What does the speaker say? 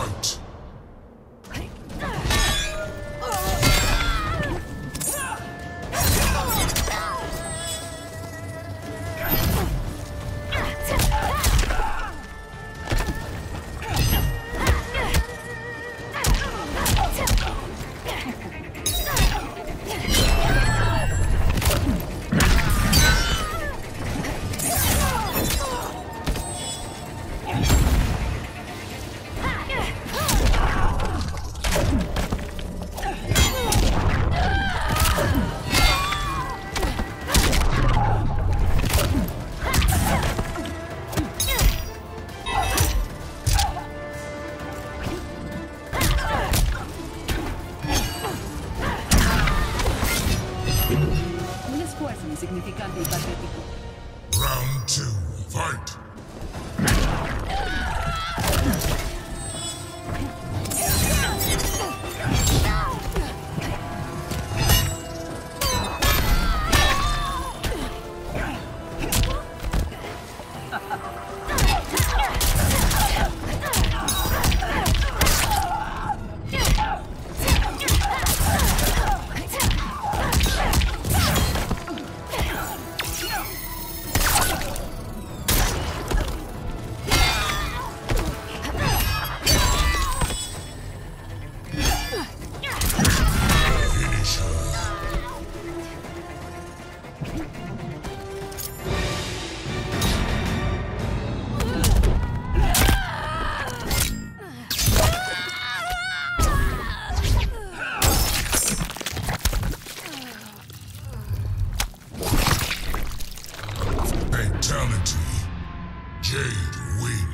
Fight! Yeah. Insignificante y patético. Fatality. Jade wins.